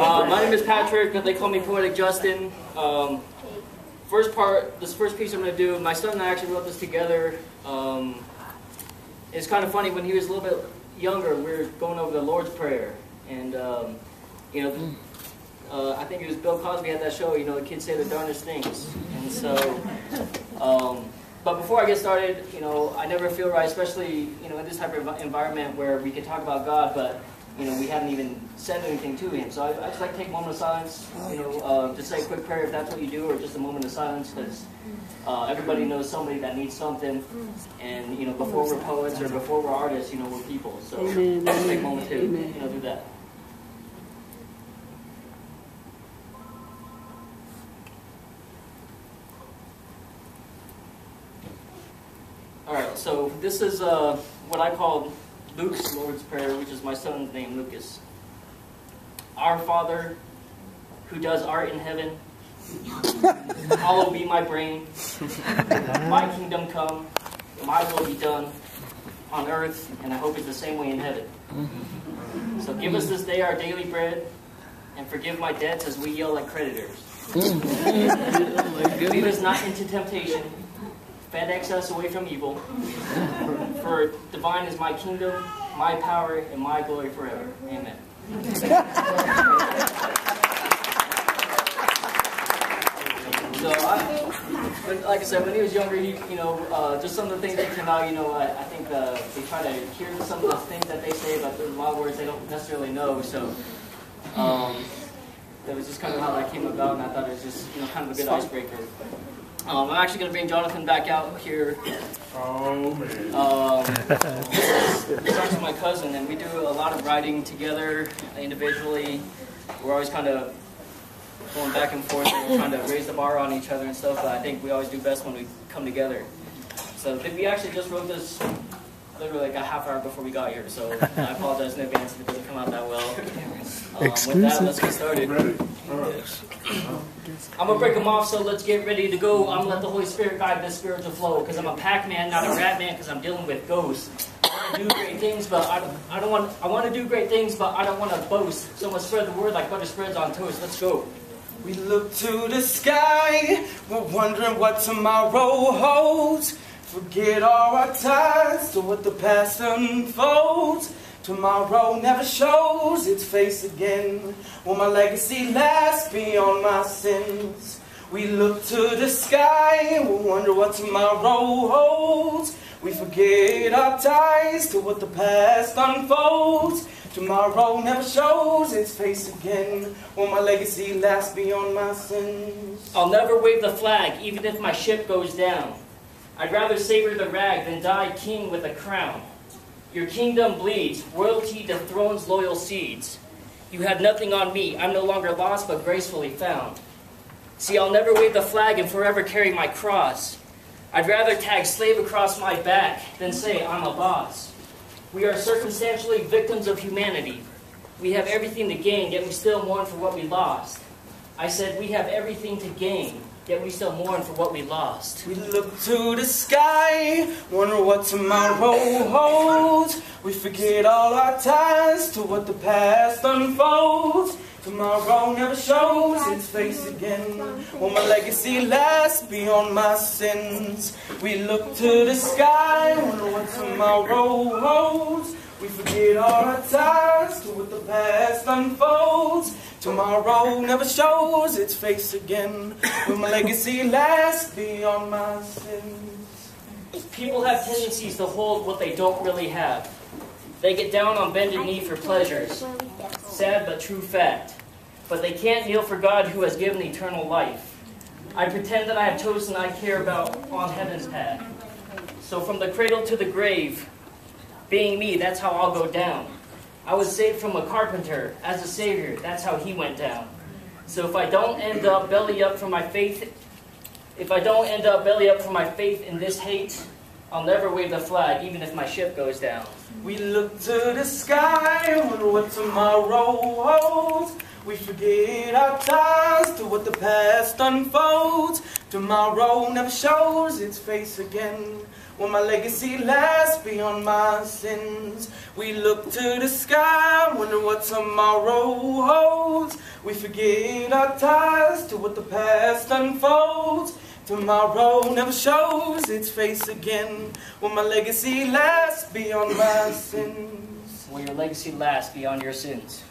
Uh, my name is Patrick, but they call me Poetic Justin. Um, first part, this first piece I'm going to do, my son and I actually wrote this together. Um, it's kind of funny, when he was a little bit younger, we were going over the Lord's Prayer. And, um, you know, uh, I think it was Bill Cosby had that show, you know, the kids say the darndest things. And so, um, but before I get started, you know, I never feel right, especially, you know, in this type of environment where we can talk about God, but, you know, we haven't even said anything to Him. So I, I just like to take a moment of silence, you know, uh, just say a quick prayer if that's what you do, or just a moment of silence, because uh, everybody knows somebody that needs something. And, you know, before we're poets or before we're artists, you know, we're people. So Amen. let's take a moment to, you know, do that. So this is uh, what I call Luke's Lord's Prayer, which is my son's name, Lucas. Our Father, who does art in heaven, hallowed be my brain. My kingdom come, my will be done on earth, and I hope it's the same way in heaven. So give us this day our daily bread, and forgive my debts as we yell at creditors. Lead us not into temptation, FedEx us away from evil. For divine is my kingdom, my power, and my glory forever. Amen. So, I, like I said, when he was younger, he, you know, uh, just some of the things that came out, you know, I, I think uh, they try to hear some of the things that they say, but a lot of words they don't necessarily know. So, um, that was just kind of how that came about, and I thought it was just, you know, kind of a good icebreaker. Um, I'm actually going to bring Jonathan back out here. Oh man. Um, this is actually my cousin, and we do a lot of writing together individually. We're always kind of going back and forth and trying to raise the bar on each other and stuff, but I think we always do best when we come together. So th- we actually just wrote this literally like a half hour before we got here, so I apologize in advance if it doesn't come out that well. Um, with that, let's get started. Ready? All right. I'm gonna break them off, so let's get ready to go. I'm gonna let the Holy Spirit guide this spiritual flow, because I'm a Pac-Man, not a rat man, because I'm dealing with ghosts. I want to do great things, but I don't, I don't want. I want to do great things, but I don't want to boast. So I'm gonna spread the word like butter spreads on toast. Let's go. We look to the sky, we're wondering what tomorrow holds. Forget all our ties to what the past unfolds. Tomorrow never shows its face again. Will my legacy last beyond my sins? We look to the sky, we wonder what tomorrow holds. We forget our ties to what the past unfolds. Tomorrow never shows its face again. Will my legacy last beyond my sins? I'll never wave the flag, even if my ship goes down. I'd rather savor the rag than die king with a crown. Your kingdom bleeds, royalty dethrones loyal seeds. You have nothing on me, I'm no longer lost but gracefully found. See, I'll never wave the flag and forever carry my cross. I'd rather tag slave across my back than say I'm a boss. We are circumstantially victims of humanity. We have everything to gain, yet we still mourn for what we lost. I said we have everything to gain, yet we still mourn for what we lost. We look to the sky, wonder what tomorrow holds. We forget all our ties to what the past unfolds. Tomorrow never shows its face again. Will my legacy last beyond my sins? We look to the sky, wonder what tomorrow holds. We forget all our ties to what the past unfolds. Tomorrow never shows its face again. Will my legacy last beyond my sins? People have tendencies to hold what they don't really have. They get down on bended knee for pleasures. Sad but true fact. But they can't kneel for God who has given eternal life. I pretend that I have chosen I care about on heaven's path. So from the cradle to the grave, being me, that's how I'll go down. I was saved from a carpenter as a savior, that's how he went down. So if I don't end up belly up for my faith, if I don't end up belly up for my faith in this hate, I'll never wave the flag, even if my ship goes down. We look to the sky, wonder what tomorrow holds. We forget our ties to what the past unfolds. Tomorrow never shows its face again. Will my legacy last beyond my sins? We look to the sky, wonder what tomorrow holds. We forget our ties to what the past unfolds. Tomorrow never shows its face again. Will my legacy last beyond my sins? Will your legacy last beyond your sins?